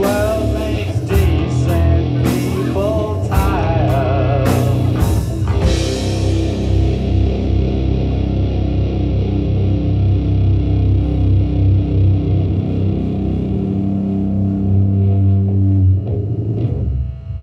love.